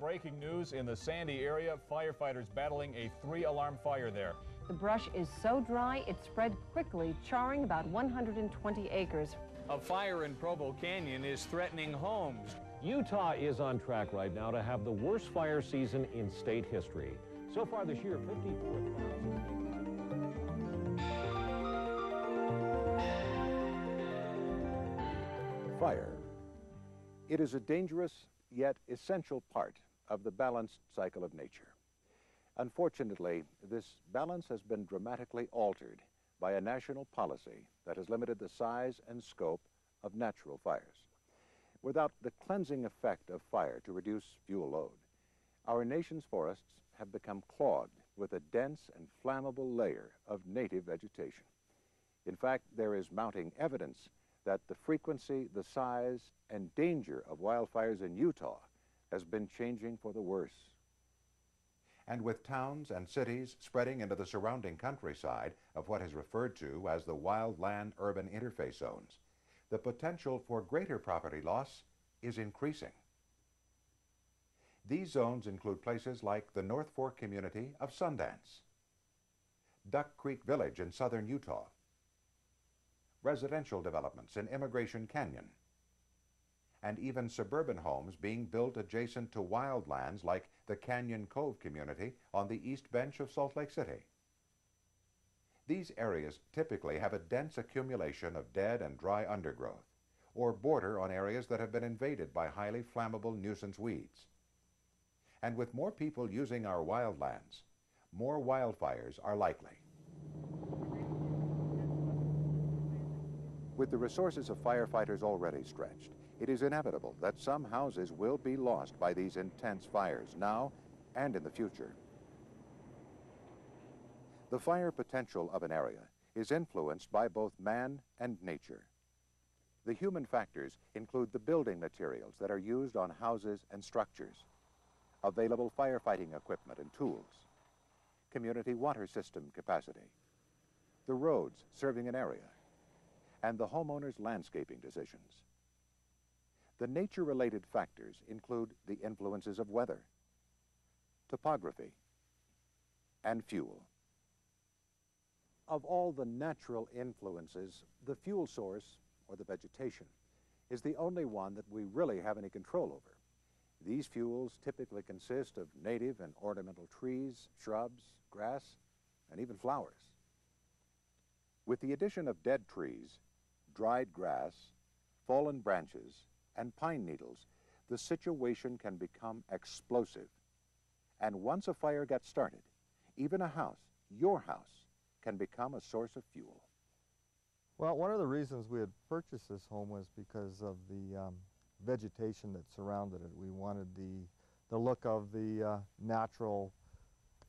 breaking news in the Sandy area. Firefighters battling a three-alarm fire there. The brush is so dry, it spread quickly, charring about 120 acres. A fire in Provo Canyon is threatening homes. Utah is on track right now to have the worst fire season in state history. So far this year, 54,000. Fire. It is a dangerous yet essential part of the balanced cycle of nature. Unfortunately, this balance has been dramatically altered by a national policy that has limited the size and scope of natural fires. Without the cleansing effect of fire to reduce fuel load, our nation's forests have become clogged with a dense and flammable layer of native vegetation. In fact, there is mounting evidence that the frequency, the size, and danger of wildfires in Utah has been changing for the worse. And with towns and cities spreading into the surrounding countryside of what is referred to as the wildland urban interface zones, the potential for greater property loss is increasing. These zones include places like the North Fork community of Sundance, Duck Creek Village in southern Utah, residential developments in Emigration Canyon, and even suburban homes being built adjacent to wildlands like the Canyon Cove community on the east bench of Salt Lake City. These areas typically have a dense accumulation of dead and dry undergrowth, or border on areas that have been invaded by highly flammable nuisance weeds. And with more people using our wildlands, more wildfires are likely. With the resources of firefighters already stretched, it is inevitable that some houses will be lost by these intense fires now and in the future. The fire potential of an area is influenced by both man and nature. The human factors include the building materials that are used on houses and structures, available firefighting equipment and tools, community water system capacity, the roads serving an area, and the homeowner's landscaping decisions. The nature-related factors include the influences of weather, topography, and fuel. Of all the natural influences, the fuel source, or the vegetation, is the only one that we really have any control over. These fuels typically consist of native and ornamental trees, shrubs, grass, and even flowers. With the addition of dead trees, dried grass, fallen branches, and pine needles, the situation can become explosive. And once a fire gets started, even a house, your house, can become a source of fuel. Well, one of the reasons we had purchased this home was because of the um, vegetation that surrounded it. We wanted the, the look of the uh, natural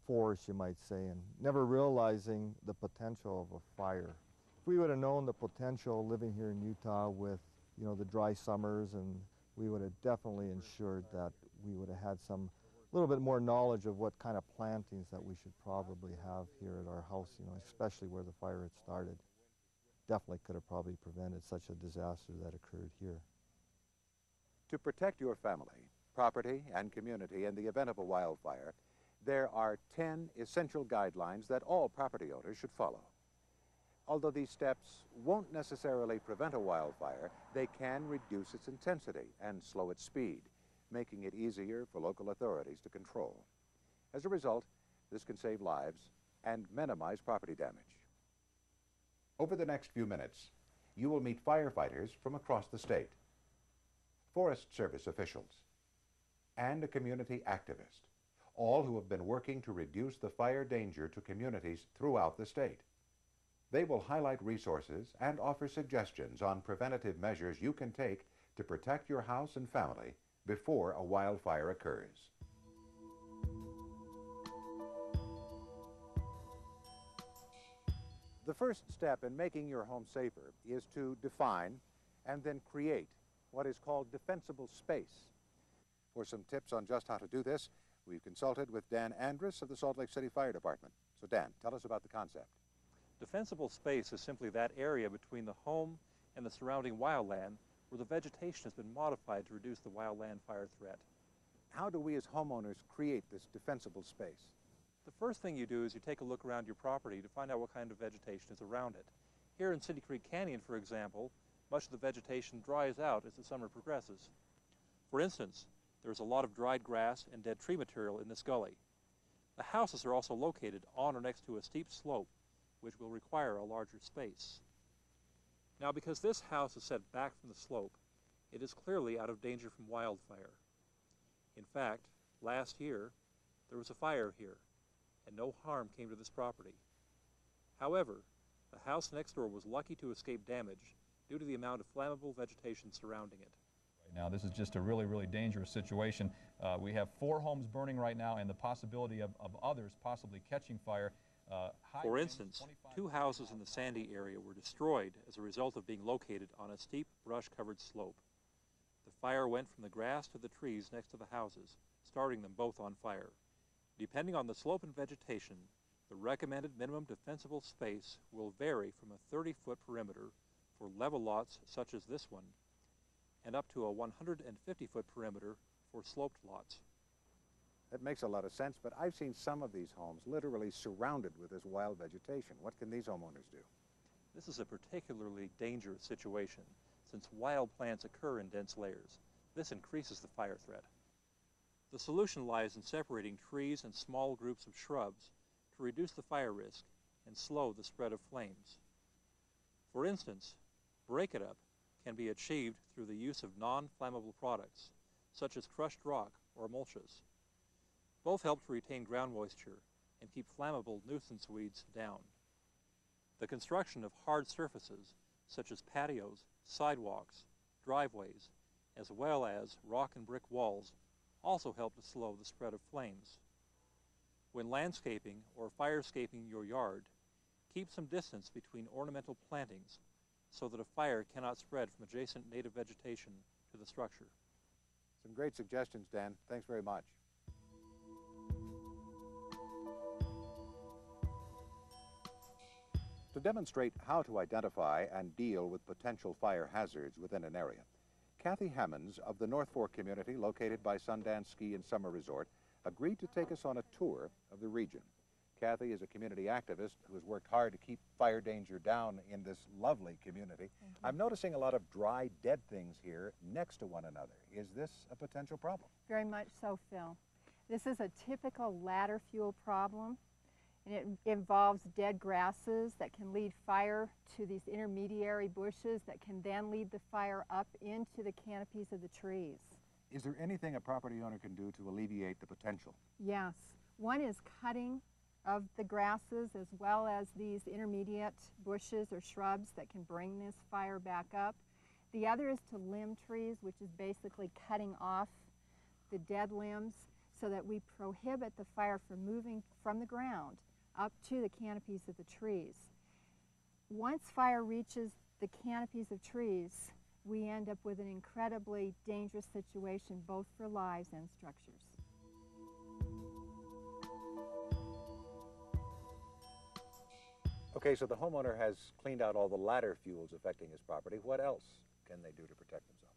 forest, you might say, and never realizing the potential of a fire. If we would have known the potential living here in Utah with, you know, the dry summers, and we would have definitely ensured that we would have had some little bit more knowledge of what kind of plantings that we should probably have here at our house, you know, especially where the fire had started. Definitely could have probably prevented such a disaster that occurred here. To protect your family, property, and community in the event of a wildfire, there are 10 essential guidelines that all property owners should follow. Although these steps won't necessarily prevent a wildfire, they can reduce its intensity and slow its speed, making it easier for local authorities to control. As a result, this can save lives and minimize property damage. Over the next few minutes, you will meet firefighters from across the state, Forest Service officials, and a community activist, all who have been working to reduce the fire danger to communities throughout the state. They will highlight resources and offer suggestions on preventative measures you can take to protect your house and family before a wildfire occurs. The first step in making your home safer is to define and then create what is called defensible space. For some tips on just how to do this, we've consulted with Dan Andrus of the Salt Lake City Fire Department. So Dan, tell us about the concept. Defensible space is simply that area between the home and the surrounding wildland where the vegetation has been modified to reduce the wildland fire threat. how do we as homeowners create this defensible space? The first thing you do is you take a look around your property to find out what kind of vegetation is around it. Here in City Creek Canyon, for example, much of the vegetation dries out as the summer progresses. For instance, there is a lot of dried grass and dead tree material in this gully. The houses are also located on or next to a steep slope, which will require a larger space. Now, because this house is set back from the slope, it is clearly out of danger from wildfire. In fact, last year, there was a fire here, and no harm came to this property. However, the house next door was lucky to escape damage due to the amount of flammable vegetation surrounding it. Right now, this is just a really, really dangerous situation. Uh, we have four homes burning right now and the possibility of, of others possibly catching fire. Uh, For instance, two houses in the Sandy area were destroyed as a result of being located on a steep brush-covered slope. The fire went from the grass to the trees next to the houses, starting them both on fire. Depending on the slope and vegetation, the recommended minimum defensible space will vary from a 30-foot perimeter for level lots such as this one, and up to a 150-foot perimeter for sloped lots. That makes a lot of sense, but I've seen some of these homes literally surrounded with this wild vegetation. What can these homeowners do? This is a particularly dangerous situation since wild plants occur in dense layers. This increases the fire threat. The solution lies in separating trees and small groups of shrubs to reduce the fire risk and slow the spread of flames. For instance, break it up can be achieved through the use of non-flammable products, such as crushed rock or mulches. Both help to retain ground moisture and keep flammable nuisance weeds down. The construction of hard surfaces, such as patios, sidewalks, driveways, as well as rock and brick walls, also help to slow the spread of flames. When landscaping or firescaping your yard, keep some distance between ornamental plantings so that a fire cannot spread from adjacent native vegetation to the structure. Some great suggestions, Dan. Thanks very much. To demonstrate how to identify and deal with potential fire hazards within an area, Kathy Hammonds of the North Fork community located by Sundance Ski and Summer Resort agreed to take us on a tour of the region. Kathy is a community activist who has worked hard to keep fire danger down in this lovely community. Mm-hmm. I'm noticing a lot of dry, dead things here next to one another. Is this a potential problem? Very much so, Phil. This is a typical ladder fuel problem, and it involves dead grasses that can lead fire to these intermediary bushes that can then lead the fire up into the canopies of the trees. Is there anything a property owner can do to alleviate the potential? Yes. One is cutting of the grasses as well as these intermediate bushes or shrubs that can bring this fire back up. The other is to limb trees, which is basically cutting off the dead limbs so that we prohibit the fire from moving from the ground up to the canopies of the trees. Once fire reaches the canopies of trees, we end up with an incredibly dangerous situation both for lives and structures. Okay, so the homeowner has cleaned out all the ladder fuels affecting his property. What else can they do to protect themselves?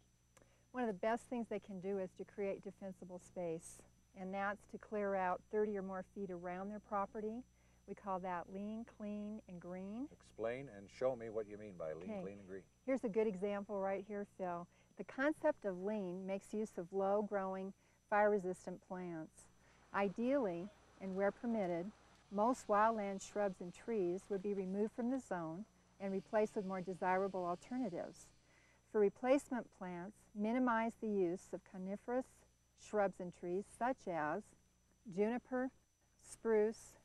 One of the best things they can do is to create defensible space, and that's to clear out 30 or more feet around their property. We call that lean, clean, and green. Explain and show me what you mean by lean, Okay. clean, and green. Here's a good example right here, Phil. The concept of lean makes use of low-growing, fire-resistant plants. Ideally, and where permitted, most wildland shrubs and trees would be removed from the zone and replaced with more desirable alternatives. For replacement plants, minimize the use of coniferous shrubs and trees such as juniper, spruce,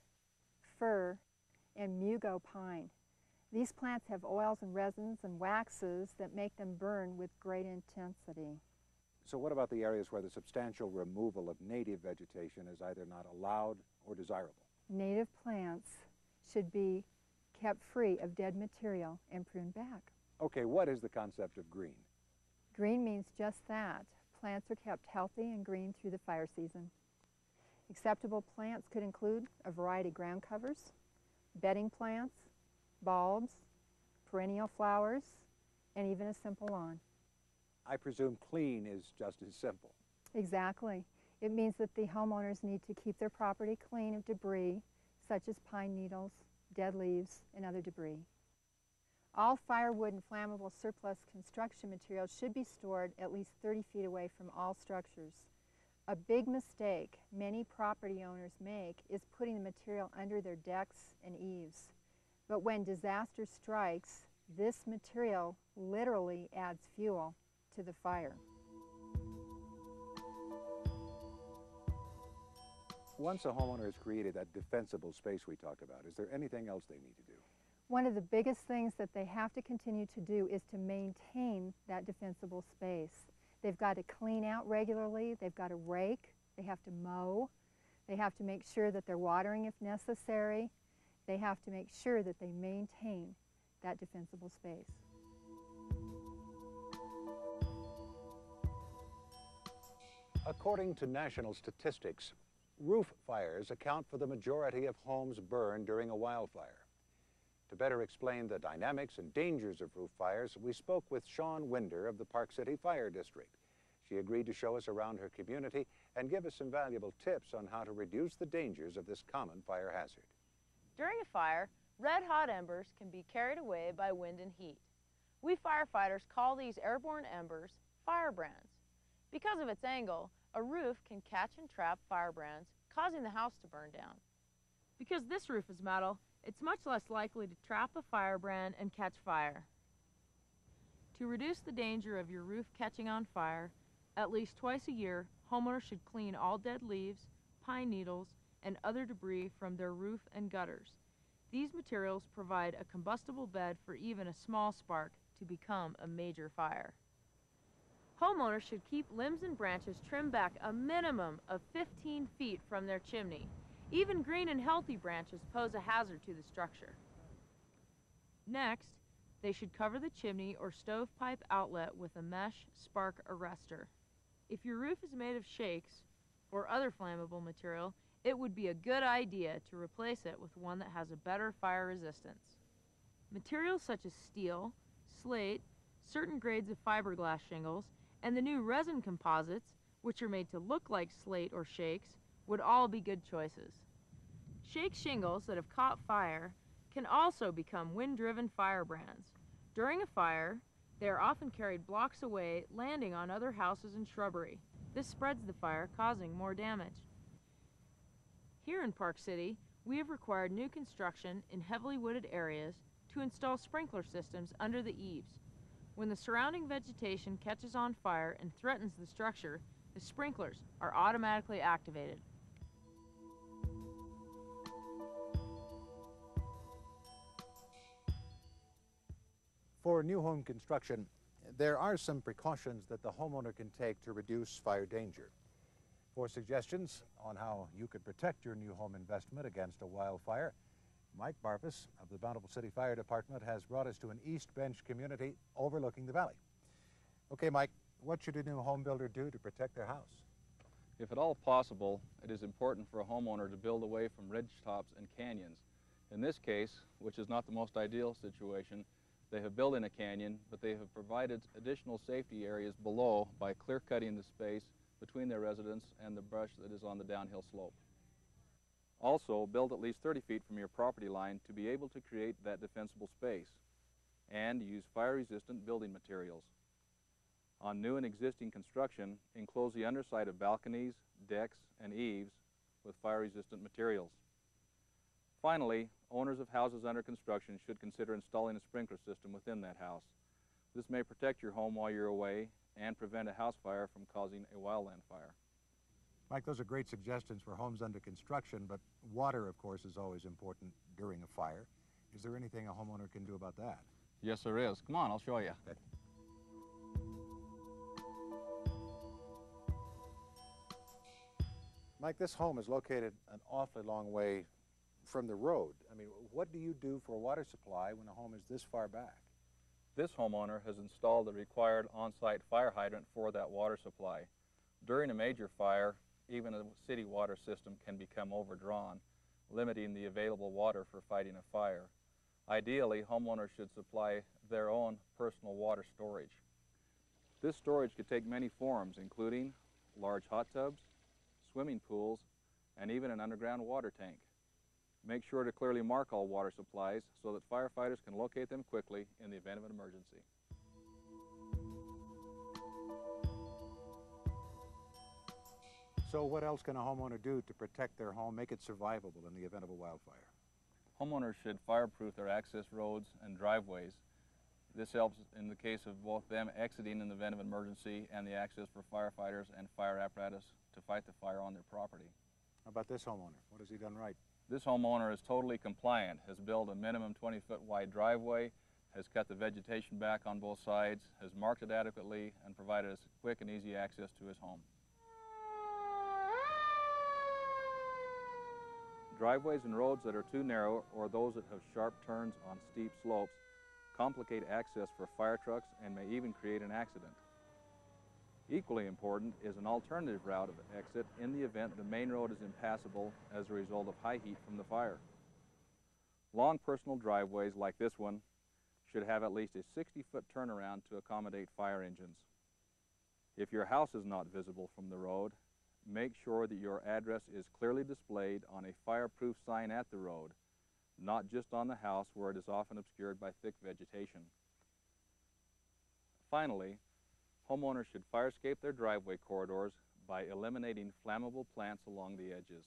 fir, and mugo pine. These plants have oils and resins and waxes that make them burn with great intensity. So what about the areas where the substantial removal of native vegetation is either not allowed or desirable? Native plants should be kept free of dead material and pruned back. Okay, what is the concept of green? Green means just that. Plants are kept healthy and green through the fire season. Acceptable plants could include a variety of ground covers, bedding plants, bulbs, perennial flowers, and even a simple lawn. I presume clean is just as simple. Exactly. It means that the homeowners need to keep their property clean of debris, such as pine needles, dead leaves, and other debris. All firewood and flammable surplus construction materials should be stored at least 30 feet away from all structures. A big mistake many property owners make is putting the material under their decks and eaves. But when disaster strikes, this material literally adds fuel to the fire. Once a homeowner has created that defensible space we talked about, is there anything else they need to do? One of the biggest things that they have to continue to do is to maintain that defensible space. They've got to clean out regularly, they've got to rake, they have to mow, they have to make sure that they're watering if necessary, they have to make sure that they maintain that defensible space. According to national statistics, roof fires account for the majority of homes burned during a wildfire. To better explain the dynamics and dangers of roof fires, we spoke with Sean Winder of the Park City Fire District. She agreed to show us around her community and give us some valuable tips on how to reduce the dangers of this common fire hazard. During a fire, red hot embers can be carried away by wind and heat. We firefighters call these airborne embers firebrands. Because of its angle, a roof can catch and trap firebrands, causing the house to burn down. Because this roof is metal, it's much less likely to trap a firebrand and catch fire. To reduce the danger of your roof catching on fire, at least twice a year, homeowners should clean all dead leaves, pine needles, and other debris from their roof and gutters. These materials provide a combustible bed for even a small spark to become a major fire. Homeowners should keep limbs and branches trimmed back a minimum of 15 feet from their chimney. Even green and healthy branches pose a hazard to the structure. Next, they should cover the chimney or stovepipe outlet with a mesh spark arrestor. If your roof is made of shakes or other flammable material, it would be a good idea to replace it with one that has a better fire resistance. Materials such as steel, slate, certain grades of fiberglass shingles, and the new resin composites, which are made to look like slate or shakes, would all be good choices. Shake shingles that have caught fire can also become wind-driven firebrands. During a fire, they are often carried blocks away, landing on other houses and shrubbery. This spreads the fire, causing more damage. Here in Park City, we have required new construction in heavily wooded areas to install sprinkler systems under the eaves. When the surrounding vegetation catches on fire and threatens the structure, the sprinklers are automatically activated. For new home construction, there are some precautions that the homeowner can take to reduce fire danger. For suggestions on how you could protect your new home investment against a wildfire, Mike Barfus of the Bountiful City Fire Department has brought us to an East Bench community overlooking the valley. Okay, Mike, what should a new home builder do to protect their house? If at all possible, it is important for a homeowner to build away from ridge tops and canyons. In this case, which is not the most ideal situation, they have built in a canyon, but they have provided additional safety areas below by clear-cutting the space between their residence and the brush that is on the downhill slope. Also, build at least 30 feet from your property line to be able to create that defensible space, and use fire-resistant building materials. On new and existing construction, enclose the underside of balconies, decks, and eaves with fire-resistant materials. Finally, owners of houses under construction should consider installing a sprinkler system within that house. This may protect your home while you're away and prevent a house fire from causing a wildland fire. Mike, those are great suggestions for homes under construction, but water, of course, is always important during a fire. Is there anything a homeowner can do about that? Yes, there is. Come on, I'll show you. Okay. Mike, this home is located an awfully long way from the road. I mean, what do you do for a water supply when a home is this far back? This homeowner has installed the required on-site fire hydrant for that water supply. During a major fire, even a city water system can become overdrawn, limiting the available water for fighting a fire. Ideally, homeowners should supply their own personal water storage. This storage could take many forms, including large hot tubs, swimming pools, and even an underground water tank. Make sure to clearly mark all water supplies so that firefighters can locate them quickly in the event of an emergency. So what else can a homeowner do to protect their home, make it survivable in the event of a wildfire? Homeowners should fireproof their access roads and driveways. This helps in the case of both them exiting in the event of an emergency and the access for firefighters and fire apparatus to fight the fire on their property. How about this homeowner? What has he done right? This homeowner is totally compliant, has built a minimum 20-foot wide driveway, has cut the vegetation back on both sides, has marked it adequately, and provided us quick and easy access to his home. Driveways and roads that are too narrow or those that have sharp turns on steep slopes complicate access for fire trucks and may even create an accident. Equally important is an alternative route of exit in the event the main road is impassable as a result of high heat from the fire. Long personal driveways like this one should have at least a 60-foot turnaround to accommodate fire engines. If your house is not visible from the road, make sure that your address is clearly displayed on a fireproof sign at the road, not just on the house where it is often obscured by thick vegetation. Finally, homeowners should firescape their driveway corridors by eliminating flammable plants along the edges.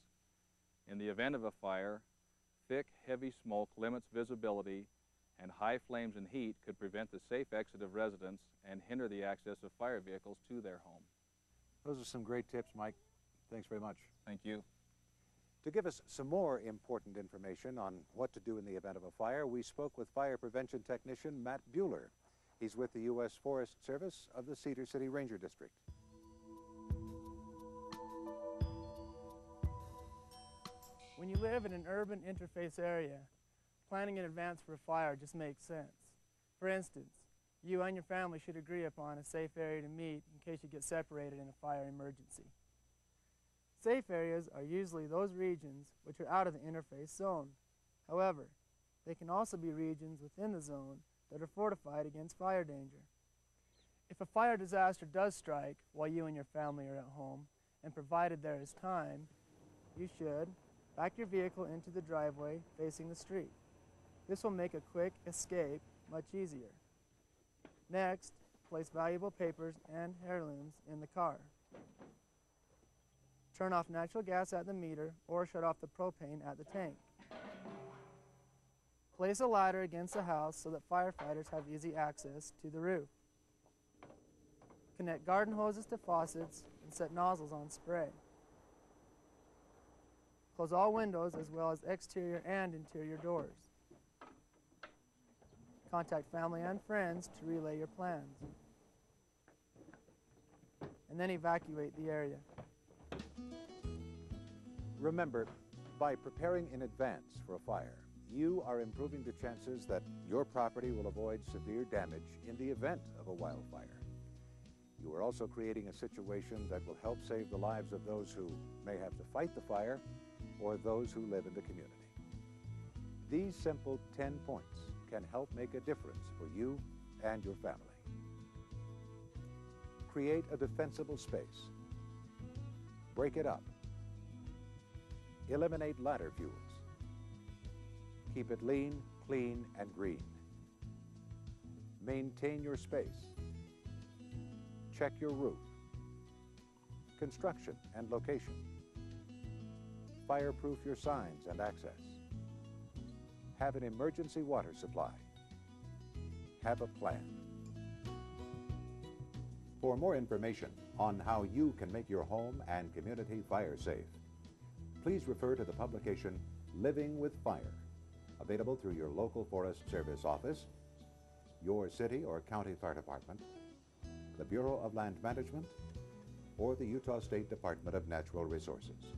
In the event of a fire, thick, heavy smoke limits visibility and high flames and heat could prevent the safe exit of residents and hinder the access of fire vehicles to their home. Those are some great tips, Mike. Thanks very much. Thank you. To give us some more important information on what to do in the event of a fire, we spoke with fire prevention technician Matt Bueller. He's with the U.S. Forest Service of the Cedar City Ranger District. When you live in an urban interface area, planning in advance for a fire just makes sense. For instance, you and your family should agree upon a safe area to meet in case you get separated in a fire emergency. Safe areas are usually those regions which are out of the interface zone. However, they can also be regions within the zone that are fortified against fire danger. If a fire disaster does strike while you and your family are at home, and provided there is time, you should back your vehicle into the driveway facing the street. This will make a quick escape much easier. Next, place valuable papers and heirlooms in the car. Turn off natural gas at the meter or shut off the propane at the tank. Place a ladder against the house so that firefighters have easy access to the roof. Connect garden hoses to faucets and set nozzles on spray. Close all windows as well as exterior and interior doors. Contact family and friends to relay your plans. And then evacuate the area. Remember, by preparing in advance for a fire, you are improving the chances that your property will avoid severe damage in the event of a wildfire. You are also creating a situation that will help save the lives of those who may have to fight the fire or those who live in the community. These simple 10 points can help make a difference for you and your family. Create a defensible space. Break it up. Eliminate ladder fuels. Keep it lean, clean, and green. Maintain your space. Check your roof. Construction and location. Fireproof your signs and access. Have an emergency water supply. Have a plan. For more information on how you can make your home and community fire safe, please refer to the publication Living with Fire, available through your local Forest Service office, your city or county fire department, the Bureau of Land Management, or the Utah State Department of Natural Resources.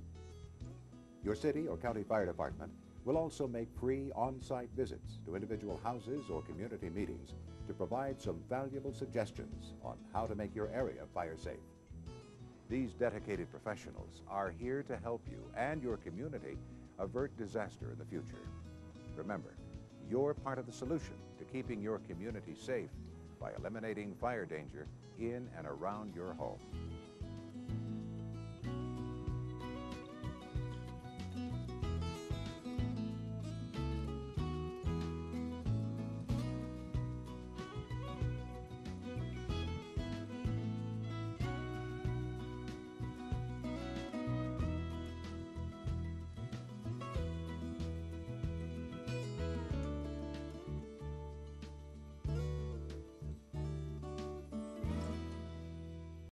Your city or county fire department will also make free on-site visits to individual houses or community meetings to provide some valuable suggestions on how to make your area fire safe. These dedicated professionals are here to help you and your community avert disaster in the future. Remember, you're part of the solution to keeping your community safe by eliminating fire danger in and around your home.